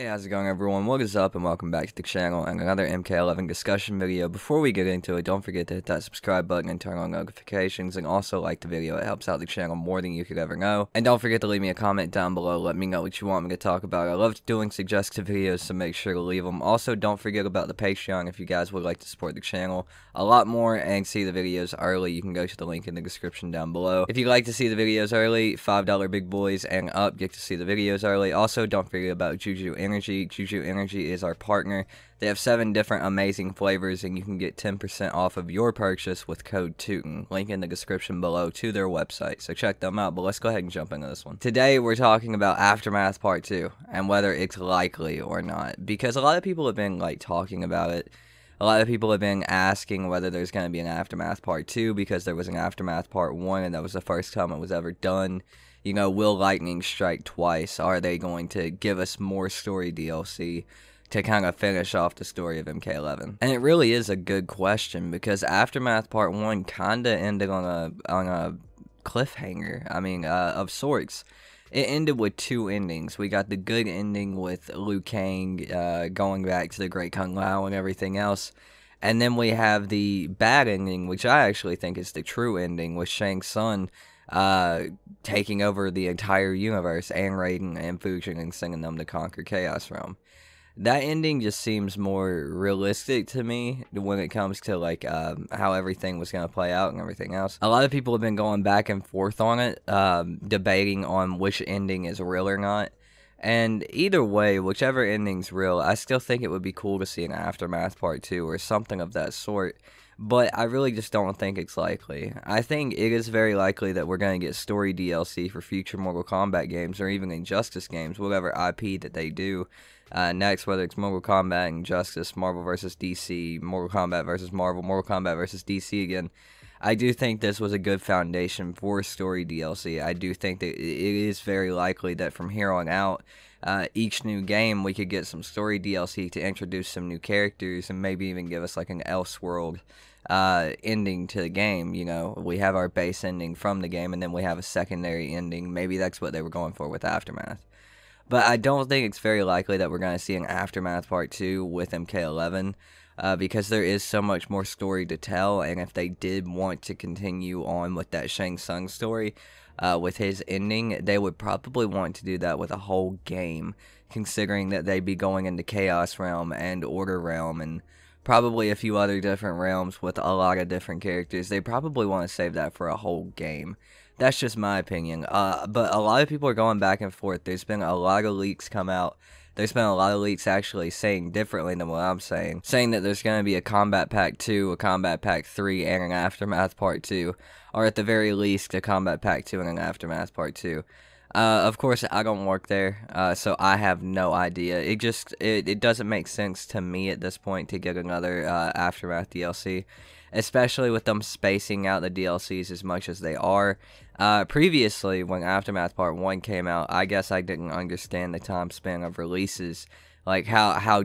Hey, how's it going everyone? What is up and welcome back to the channel and another MK11 discussion video. Before we get into it, don't forget to hit that subscribe button and turn on notifications and also like the video. It helps out the channel more than you could ever know. And don't forget to leave me a comment down below. Let me know what you want me to talk about. I love doing suggestive videos, so make sure to leave them. Also, don't forget about the Patreon if you guys would like to support the channel a lot more and see the videos early. You can go to the link in the description down below. If you'd like to see the videos early, $5 big boys and up get to see the videos early. Also, don't forget about Juju Energy. Juju Energy is our partner. They have seven different amazing flavors, and you can get 10% off of your purchase with code Tooten. Link in the description below to their website, so check them out. But let's go ahead and jump into this one. Today, we're talking about Aftermath Part 2 and whether it's likely or not, because a lot of people have been like talking about it. A lot of people have been asking whether there's going to be an Aftermath Part 2 because there was an Aftermath Part 1 and that was the first time it was ever done you know, will lightning strike twice? Are they going to give us more story DLC to kind of finish off the story of MK11? And it really is a good question because Aftermath Part 1 kind of ended on a on a cliffhanger. I mean, uh, of sorts. It ended with two endings. We got the good ending with Liu Kang uh, going back to the Great Kung Lao and everything else. And then we have the bad ending, which I actually think is the true ending, with Shang Tsung uh, taking over the entire universe and Raiden and Fujin and sending them to conquer Chaos Realm. That ending just seems more realistic to me when it comes to like um, how everything was going to play out and everything else. A lot of people have been going back and forth on it, um, debating on which ending is real or not. And either way, whichever ending's real, I still think it would be cool to see an Aftermath Part 2 or something of that sort but I really just don't think it's likely. I think it is very likely that we're going to get story DLC for future Mortal Kombat games or even Injustice games, whatever IP that they do uh, next, whether it's Mortal Kombat, Injustice, Marvel vs. DC, Mortal Kombat vs. Marvel, Mortal Kombat vs. DC again. I do think this was a good foundation for story DLC. I do think that it is very likely that from here on out, uh, each new game we could get some story DLC to introduce some new characters and maybe even give us like an Elseworld uh, ending to the game. You know, we have our base ending from the game, and then we have a secondary ending. Maybe that's what they were going for with Aftermath. But I don't think it's very likely that we're going to see an Aftermath Part 2 with MK11. Uh, because there is so much more story to tell, and if they did want to continue on with that Shang Tsung story, uh, with his ending, they would probably want to do that with a whole game, considering that they'd be going into Chaos Realm and Order Realm and probably a few other different realms with a lot of different characters. They probably want to save that for a whole game. That's just my opinion. Uh, but a lot of people are going back and forth. There's been a lot of leaks come out. There's been a lot of leaks actually saying differently than what I'm saying. Saying that there's going to be a Kombat Pack 2, a Kombat Pack 3, and an Aftermath Part 2. Or at the very least, a Kombat Pack 2 and an Aftermath Part 2. Uh, of course, I don't work there, uh, so I have no idea. It just it, it doesn't make sense to me at this point to get another uh, aftermath DLC, especially with them spacing out the DLCs as much as they are. Uh, previously, when Aftermath Part One came out, I guess I didn't understand the time span of releases, like how how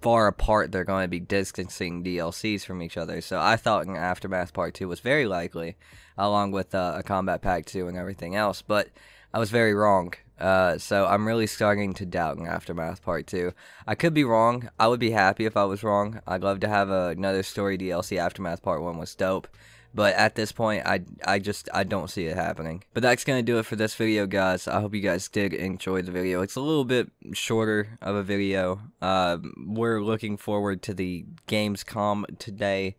far apart they're going to be distancing DLCs from each other. So I thought an Aftermath Part Two was very likely, along with uh, a Kombat Pack Two and everything else, but. I was very wrong. Uh, so I'm really starting to doubt in Aftermath Part 2. I could be wrong. I would be happy if I was wrong. I'd love to have a, another story DLC. Aftermath Part 1 was dope. But at this point, I, I just, I don't see it happening. But that's going to do it for this video, guys. I hope you guys did enjoy the video. It's a little bit shorter of a video. Uh, we're looking forward to the Gamescom today.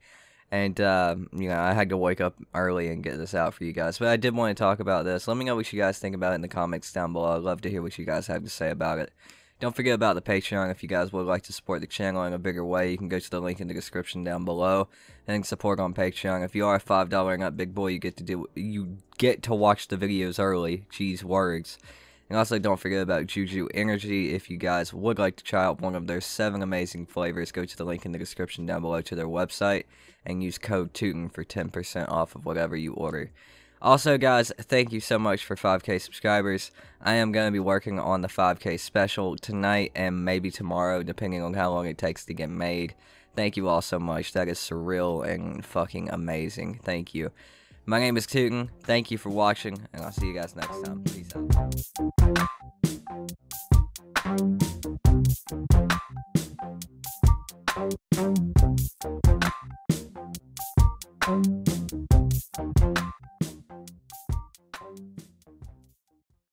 And, uh, you know, I had to wake up early and get this out for you guys. But I did want to talk about this. Let me know what you guys think about it in the comments down below. I'd love to hear what you guys have to say about it. Don't forget about the Patreon. If you guys would like to support the channel in a bigger way, you can go to the link in the description down below and support on Patreon. If you are a five dollar and up big boy, you get to do you get to watch the videos early. Jeez, words. And also, don't forget about Juju Energy. If you guys would like to try out one of their seven amazing flavors, go to the link in the description down below to their website and use code Tooten for 10% off of whatever you order. Also, guys, thank you so much for 5k subscribers. I am going to be working on the 5k special tonight and maybe tomorrow, depending on how long it takes to get made. Thank you all so much. That is surreal and fucking amazing. Thank you. My name is Tooten. Thank you for watching, and I'll see you guys next time. Peace out.